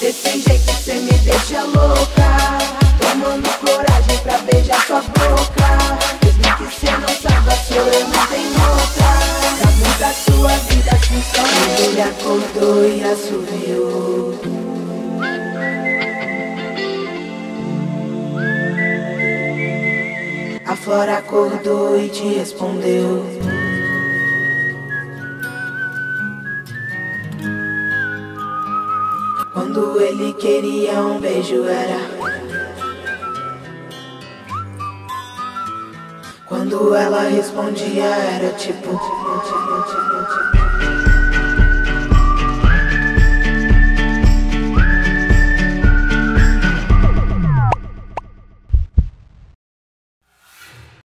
Desse jeito cê me deixa louca. Tomando coragem pra beijar sua boca. Mesmo que cê não salve a sua, eu, não tenho outra. Na luz da sua vida, assim função. Ele acordou e assoviou. A flora acordou e te respondeu. Quando ele queria um beijo era. Quando ela respondia era tipo. tipo, tipo, tipo.